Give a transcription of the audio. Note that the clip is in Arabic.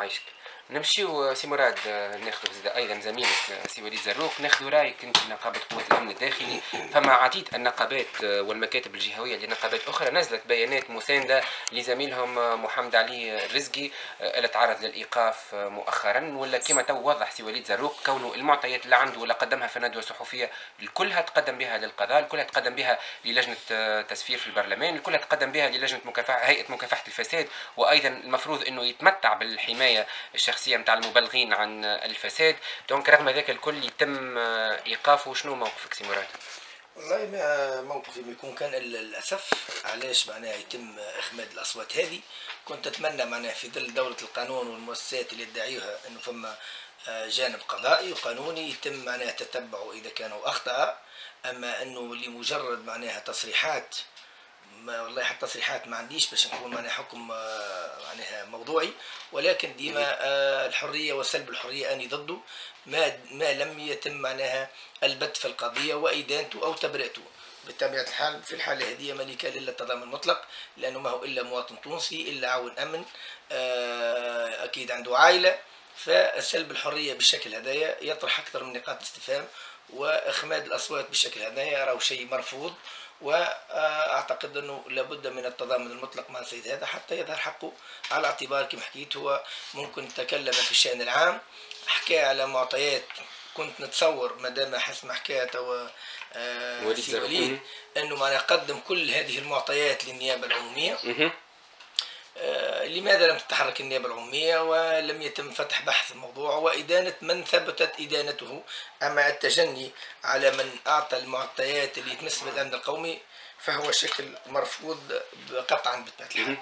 عايشك. نمشيو سي مراد ناخذ زاد أيضا زميلك سي وليد زروق. ناخذ رأيك أنت نقابة قوه الأمن الداخلي. فما عديد النقابات والمكاتب الجهوية لنقابات أخرى نزلت بيانات مساندة لزميلهم محمد علي الرزقي اللي تعرض للإيقاف مؤخرا. ولا كما تو وضح سي وليد زروق كونه المعطيات اللي عنده ولا قدمها في الندوه الصحفيه الكلها تقدم بها للقضاء الكلها تقدم بها للجنة تسفير في البرلمان الكلها تقدم بها للجنة مكافحة هيئة مكافحة الفساد. وأيضا المفروض إنه يتمتع بالحماية الشخصية نتاع المبلغين عن الفساد. donc رغم ذلك الكل يتم إيقافه شنو موقفك سي مراد؟ والله ما موقفي بيكون كان للأسف. علاش؟ معناها يتم إخماد الأصوات هذه. كنت أتمنى معناها في ظل دوله القانون والمؤسسات اللي يدعيها انه فما آه، جانب قضائي وقانوني يتم معناها تتبعه إذا كانوا أخطأ. أما إنه لمجرد معناها تصريحات ما والله حتى تصريحات ما عنديش باش نقول معناها حكم آه، معناها موضوعي. ولكن ديما آه، الحرية وسلب الحرية أني ضده. ما ما لم يتم معناها البت في القضية وادانته أو تبرئته. بطبيعة الحال في الحالة هذه ملكة الا التضامن المطلق لأنه ما هو إلا مواطن تونسي إلا عون أمن آه، أكيد عنده عائلة. فسلب الحرية بالشكل هذايا يطرح أكثر من نقاط استفهام وإخماد الأصوات بالشكل هذايا راهو شيء مرفوض. وأعتقد أنه لابد من التضامن المطلق مع السيد هذا حتى يظهر حقه على اعتبار كما حكيت هو ممكن تكلم في الشأن العام حكى على معطيات كنت نتصور ما دام حسب حكى توا سي وليد أنه ما قدم كل هذه المعطيات للنيابة العمومية. آه، لماذا لم تتحرك النيابة العمومية ولم يتم فتح بحث الموضوع؟ وإدانة من ثبتت إدانته أما التجني على من أعطى المعطيات اللي تمس بالأمن القومي؟ فهو شكل مرفوض قطعا بالتأكيد.